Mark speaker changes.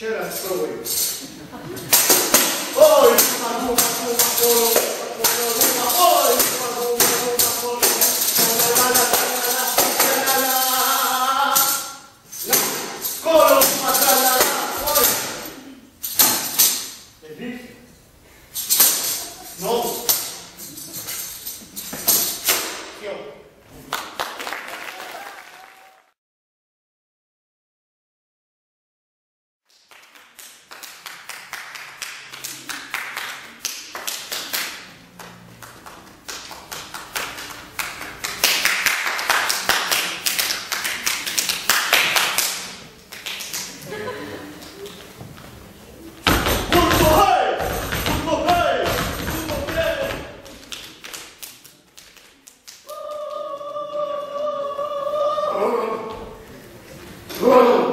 Speaker 1: C'era solo io. Poi, ma non, ma non, ma non, ma non, ma non, Oh!